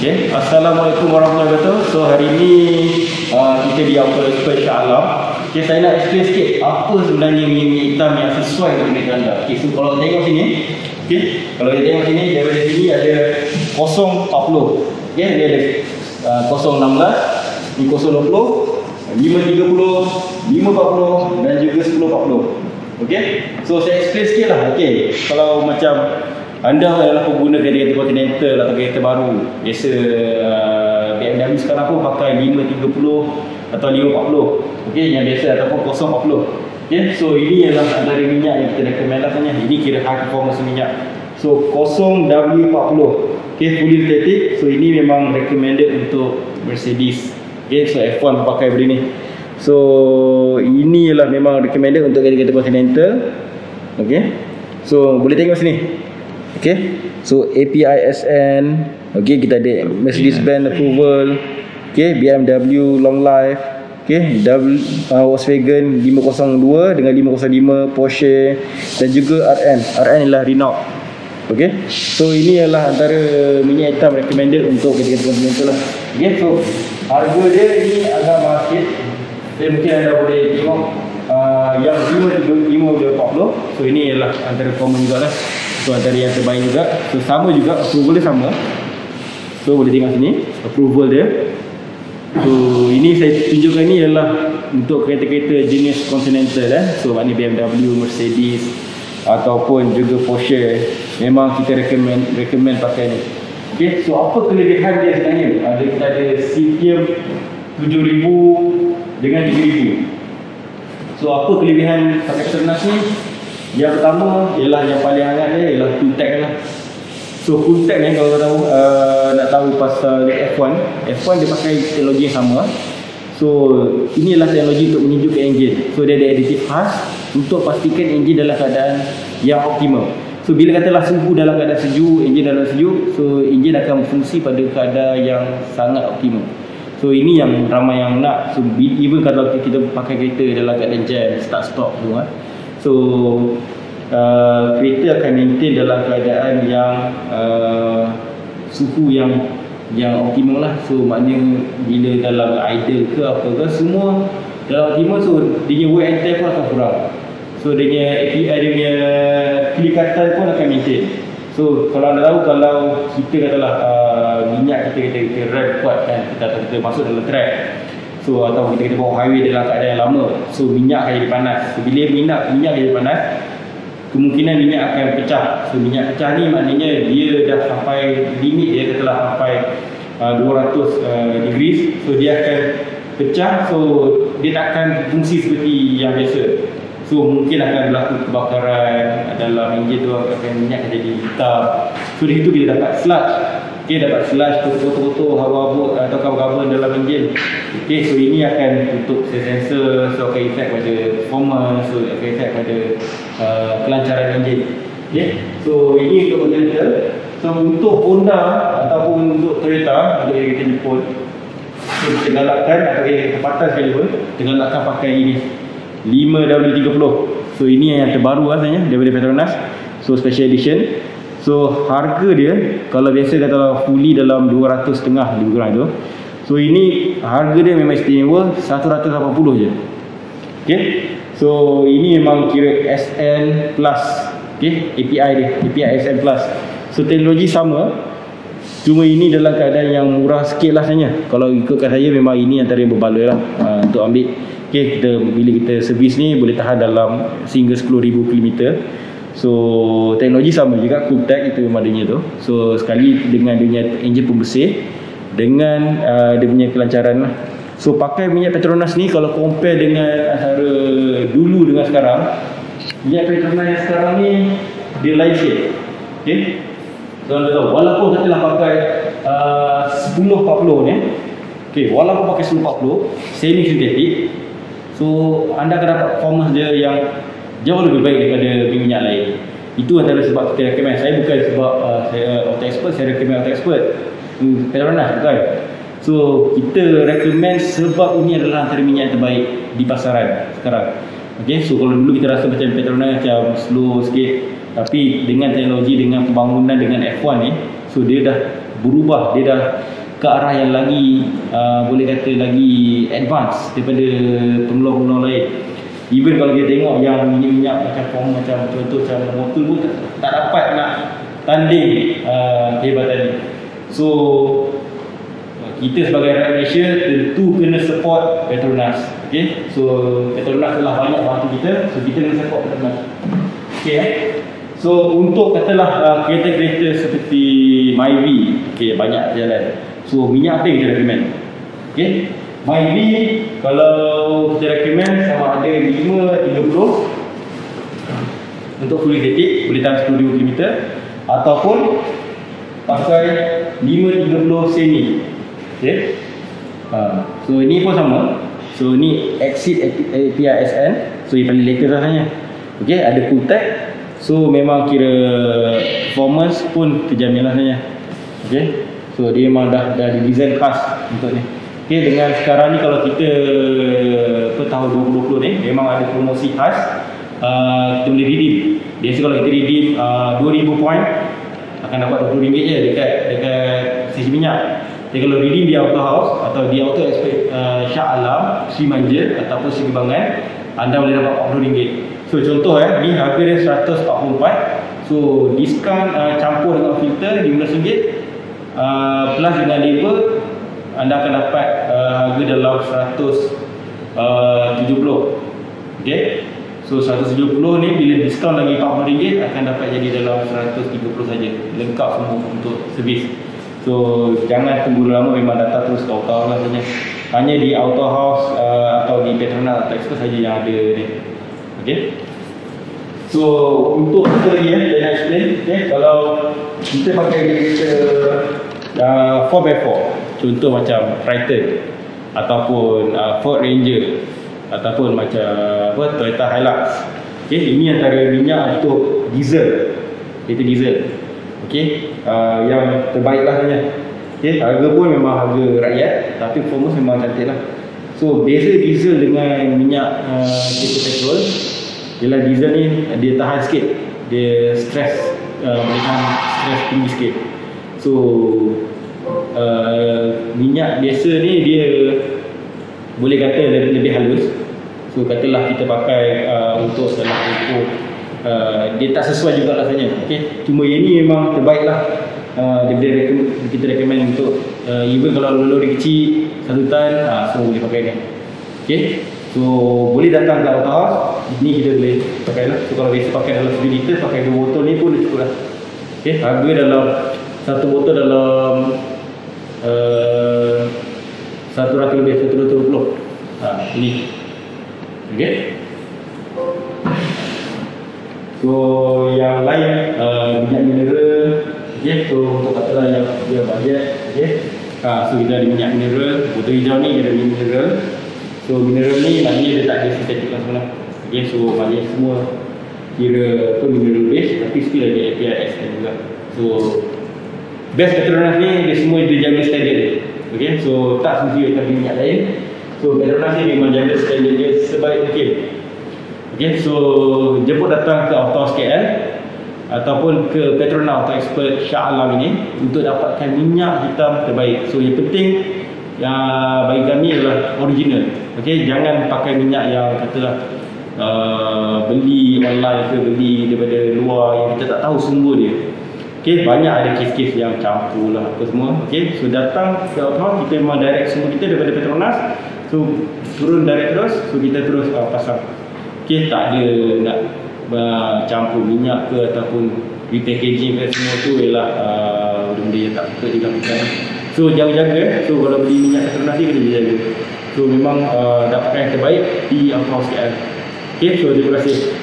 Okay. Assalamualaikum warahmatullahi wabarakatuh. So hari ini uh, kita di Auto Expert Alam. Okay, saya nak explain sikit apa sebenarnya minyak hitam yang sesuai dengan minyak ganda. Okay, so kalau tengok sini, okay, kalau kita tengok sini, daripada sini ada 040. Okay, dia ada uh, 016, ni 020, 530, 540 dan juga 1040. Okay, so saya explain sikit lah. Okay, kalau macam anda adalah pengguna kereta Continental atau kereta baru. Biasa uh, BMW sekarang pun pakai 530 atau 540 okay, Yang biasa ataupun 040 okay, So ini adalah antara minyak yang kita recommend sebenarnya Ini kira high performance minyak. So 0W40 okay, Fully static. So ini memang recommended untuk Mercedes. Okay, So F1 pakai benda ni. So ini ialah memang recommended untuk kereta-kereta Continental Okay So boleh tengok sini Okay? So APISN Okay kita ada Mercedes-Benz approval. Okay BMW long life. Okay w, uh, Volkswagen 502 dengan 505 Porsche Dan juga RN RN ialah Renault. Okay? So ini adalah antara minyak hitam recommended untuk kereta-kereta Continental lah. Okay so Harga dia ni agak sikit Jadi mungkin anda boleh tengok uh, Yang 5 5 So ini adalah antara common juga lah So antara yang terbaik juga So sama juga approval dia sama So boleh tengok sini Approval dia So ini saya tunjukkan ni adalah Untuk kereta-kereta jenis Continental eh. So maknanya BMW, Mercedes Ataupun juga Porsche Memang kita recommend recommend pakai ni Okay, so apa kelebihan dia sebenarnya? Ada kita ada CPM 7000 dengan 3000 So apa kelebihan pakai Petronas ni? Yang pertama ialah yang paling hangat dia ialah tank lah. So tank ni kalau tahu uh, nak tahu pasal F1, F1 dia pakai teknologi yang sama. So inilah teknologi untuk menyejukkan enjin. So dia ada additive khas untuk pastikan enjin dalam keadaan yang optimum. So bila katalah suhu dalam keadaan sejuk, enjin dalam sejuk, so enjin akan berfungsi pada keadaan yang sangat optimum. So ini yang ramai yang nak. So even kalau kita pakai kereta dalam keadaan jam, start stop semua. So uh, kereta akan maintain dalam keadaan yang uh, suhu yang yang optimum lah. So maknanya bila dalam idle ke apa ke semua dalam optimum so dia wear and tear pun akan kurang. So dia punya API dia punya kelikatan pun akan maintain. So kalau anda tahu kalau kita katalah uh, minyak kita kita, kita run kuat kan kita, kita masuk dalam track So atau kita kita bawa highway dalam keadaan yang lama. So minyak akan jadi panas. So, Bila minyak, minyak jadi panas Kemungkinan minyak akan pecah. So minyak pecah ni maknanya dia dah sampai limit dia telah sampai uh, 200 uh, degrees. So dia akan pecah. So dia tak akan fungsi seperti yang biasa. So mungkin akan berlaku kebakaran dalam enjin tu akan minyak akan jadi hitam. So di situ kita dapat sludge Okay, dapat sludge kotor-kotor hawa buk atau kabel-kabel dalam enjin. Okay, so ini akan tutup sensor, so akan efek pada performance, so akan efek pada uh, kelancaran enjin. Okay, so ini untuk Continental. So untuk Honda ataupun untuk Toyota, untuk yang kita jemput, so kita galakkan atau yang tempatan sekali pun, kita galakkan pakai ini 5W30. So ini yang terbaru rasanya daripada Petronas. So special edition. So harga dia kalau biasa kata fully dalam 200 setengah lebih kurang tu. So ini harga dia memang istimewa 180 je. Okay. So ini memang kira SN plus. Okay. API dia. API SN plus. So teknologi sama. Cuma ini dalam keadaan yang murah sikit lah sebenarnya. Kalau ikutkan saya memang ini antara yang berbaloi lah uh, untuk ambil. Okay. Kita, bila kita servis ni boleh tahan dalam sehingga 10,000 km. So teknologi sama juga Cooltech itu memang adanya tu. So sekali dengan dia punya enjin pembersih dengan uh, dia punya kelancaran lah. So pakai minyak Petronas ni kalau compare dengan antara dulu dengan sekarang, minyak Petronas yang sekarang ni dia lain sikit. Okay? So anda tahu walaupun katalah pakai uh, 1040 ni, okay, walaupun pakai 1040 semi sintetik, so anda akan dapat performance dia yang jauh lebih baik daripada minyak lain. Itu antara sebab kita recommend. Saya bukan sebab uh, saya auto expert, saya recommend auto expert. Hmm, Petronas bukan. So kita recommend sebab ini adalah antara minyak yang terbaik di pasaran sekarang. Okay, so kalau dulu kita rasa macam Petronas macam slow sikit tapi dengan teknologi, dengan pembangunan dengan F1 ni so dia dah berubah dia dah ke arah yang lagi uh, boleh kata lagi advance daripada pengeluar-pengeluar lain even kalau kita tengok yang minyak-minyak macam form macam contoh macam motor pun tak, tak dapat nak tanding uh, kehebatan ni so kita sebagai rakyat Malaysia tentu kena support Petronas okay? so Petronas telah banyak bantu kita so kita kena support Petronas okay, eh? so untuk katalah uh, kereta-kereta seperti Myvi okay, banyak jalan so minyak apa yang kita recommend okay? Myvi kalau kita recommend sama ada 5-30 untuk full static boleh tahan 10,000 km ataupun pakai 530 semi Okay. Uh, so ini pun sama. So ni exit API SN. So yang paling latest rasanya. Okay, ada full tag. So memang kira performance pun terjamin rasanya. Okay. So dia memang dah dah design khas untuk ni. Okay, dengan sekarang ni kalau kita per tahun 2020 ni memang ada promosi khas. Uh, kita boleh redeem. Biasa kalau kita redeem uh, 2000 point akan dapat RM20 je dekat dekat sisi minyak. Jadi kalau redeem di auto house atau di auto expert uh, Shah Alam, Sri Manja ataupun Sri Kembangan, anda boleh dapat RM40. So contoh eh, ni harga dia 144. So diskaun uh, campur dengan filter RM15. Uh, plus dengan label anda akan dapat harga dalam 170. Uh, okay. So 170 ni bila diskaun lagi RM40 akan dapat jadi dalam 130 saja. Lengkap semua untuk servis. So jangan tunggu lama memang data terus ke auto house saja. Hanya di auto house uh, atau di Petronas atau saja yang ada ni. Okay. So untuk kita lagi ya, saya explain. Okay, kalau kita pakai kereta uh, 4x4, contoh macam Triton ataupun uh, Ford Ranger ataupun macam apa Toyota Hilux. Okay, ini antara minyak untuk diesel. Kereta diesel. Okey, uh, yang terbaik lah sebenarnya. Okey, harga pun memang harga rakyat tapi performance memang cantik lah. So, beza diesel dengan minyak uh, petrol ialah diesel ni dia tahan sikit. Dia stress, uh, boleh tahan stress tinggi sikit. So, uh, minyak biasa ni dia boleh kata lebih, lebih halus. So, katalah kita pakai uh, untuk salah ukur Uh, dia tak sesuai juga rasanya okay? cuma yang ni memang terbaik lah uh, dia, dia, kita recommend untuk uh, even kalau lulu dia kecil satu tan uh, so boleh pakai ni okay? so boleh datang ke auto house ni kita boleh pakai lah so kalau biasa pakai dalam 1 liter pakai 2 botol ni pun dah cukup lah okay? harga dalam satu botol dalam uh, satu ratus lebih satu ratus puluh. Ha, ini okay? So yang lain uh, minyak mineral. Okay, so untuk katalah yang dia budget okay. ha, so kita ada minyak mineral. Botol hijau ni ada minyak mineral. So mineral ni maknanya dia tak ada sintetik lah sebenarnya okay, so maknanya semua. Kira apa mineral base tapi still ada API SN juga. So best Petronas ni dia semua dia jaga standard okay, so tak semestinya akan minyak lain so Petronas ni memang jaga standard dia sebaik mungkin Okay, so jemput datang ke Autos KL ataupun ke Petronas Auto Expert Shah Alam ini untuk dapatkan minyak hitam terbaik. So yang penting yang bagi kami adalah original. Okay, jangan pakai minyak yang katalah uh, beli online ke beli daripada luar yang kita tak tahu sumber dia. Okay, banyak ada kes-kes yang campur lah apa semua. Okay, so datang ke Autos kita memang direct semua kita daripada Petronas. So turun direct terus, so kita terus uh, pasang. Okay, tak ada nak uh, campur minyak ke ataupun repackaging ke semua tu ialah uh, benda yang tak patut dilakukan. So jaga-jaga. So kalau beli minyak Petronas ni kena jaga. So memang uh, dapatkan yang terbaik di Angkau KL ok so terima kasih